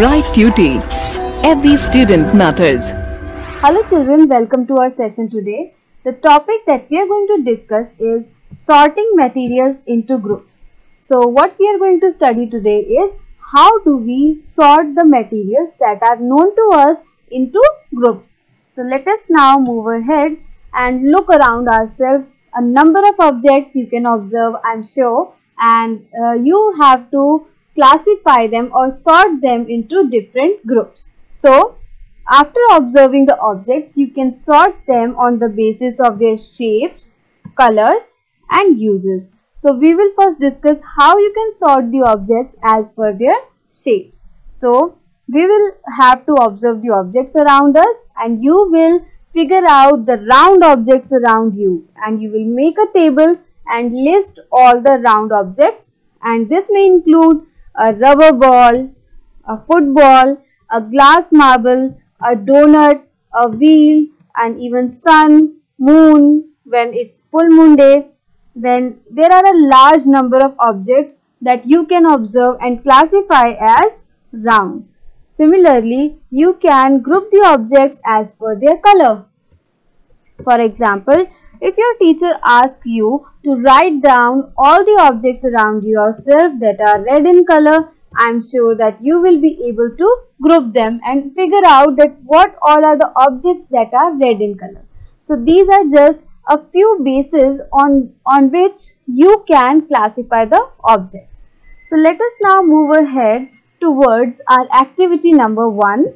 Bright duty. Every student matters. Hello children, welcome to our session today. The topic that we are going to discuss is sorting materials into groups. So what we are going to study today is how do we sort the materials that are known to us into groups. So let us now move ahead and look around ourselves. A number of objects you can observe I'm sure and uh, you have to classify them or sort them into different groups. So after observing the objects, you can sort them on the basis of their shapes, colors and uses. So we will first discuss how you can sort the objects as per their shapes. So we will have to observe the objects around us and you will figure out the round objects around you and you will make a table and list all the round objects and this may include a rubber ball, a football, a glass marble, a donut, a wheel and even sun, moon when it's full moon day. Then there are a large number of objects that you can observe and classify as round. Similarly, you can group the objects as per their color. For example, if your teacher asks you to write down all the objects around yourself that are red in color, I am sure that you will be able to group them and figure out that what all are the objects that are red in color. So these are just a few bases on, on which you can classify the objects. So let us now move ahead towards our activity number 1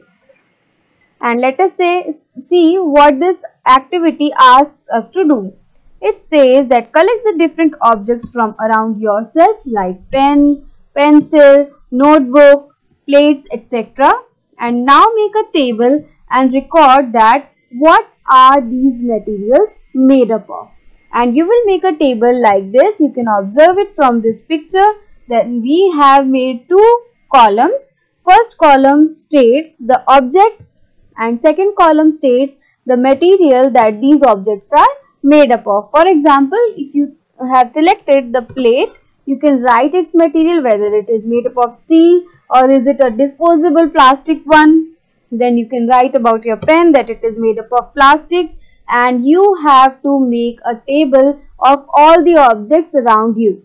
and let us say see what this activity asks us to do. It says that collect the different objects from around yourself like pen, pencil, notebook, plates, etc. And now make a table and record that what are these materials made up of. And you will make a table like this. You can observe it from this picture. Then we have made two columns. First column states the objects and second column states the material that these objects are made up of. For example, if you have selected the plate, you can write its material whether it is made up of steel or is it a disposable plastic one. Then you can write about your pen that it is made up of plastic and you have to make a table of all the objects around you.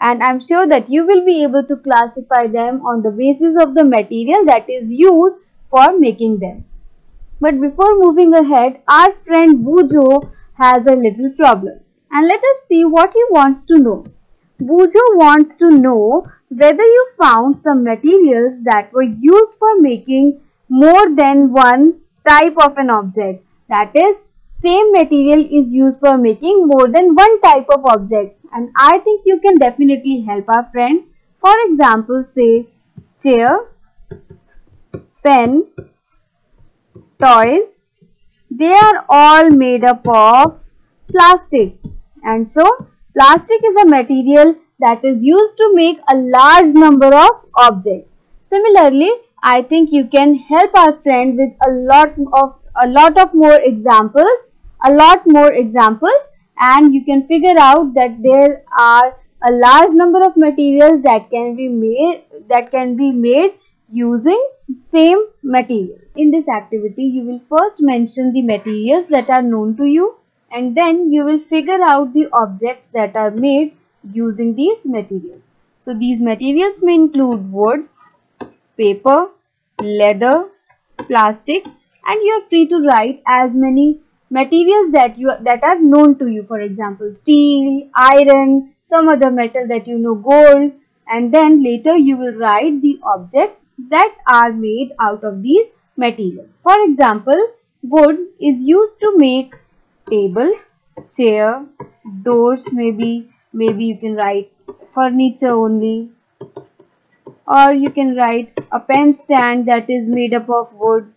And I'm sure that you will be able to classify them on the basis of the material that is used for making them. But before moving ahead, our friend Boojho has a little problem. And let us see what he wants to know. Boojho wants to know whether you found some materials that were used for making more than one type of an object. That is, same material is used for making more than one type of object. And I think you can definitely help our friend. For example, say chair, pen, toys, they are all made up of plastic. And so, plastic is a material that is used to make a large number of objects. Similarly, I think you can help our friend with a lot of a lot of more examples, a lot more examples and you can figure out that there are a large number of materials that can be made that can be made using same material. In this activity, you will first mention the materials that are known to you and then you will figure out the objects that are made using these materials. So these materials may include wood, paper, leather, plastic and you are free to write as many materials that you that are known to you for example steel, iron, some other metal that you know gold and then later you will write the objects that are made out of these materials. For example, wood is used to make table, chair, doors maybe, maybe you can write furniture only or you can write a pen stand that is made up of wood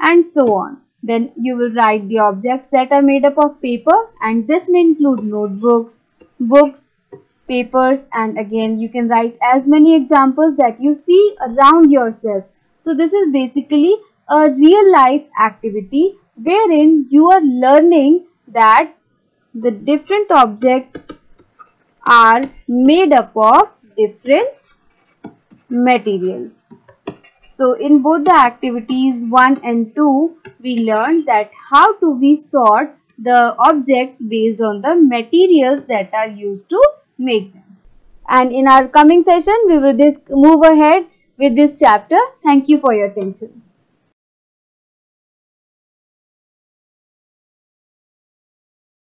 and so on. Then you will write the objects that are made up of paper and this may include notebooks, books, papers and again you can write as many examples that you see around yourself. So this is basically a real life activity wherein you are learning that the different objects are made up of different materials. So in both the activities 1 and 2, we learned that how to we sort the objects based on the materials that are used to make them. And in our coming session, we will move ahead with this chapter. Thank you for your attention.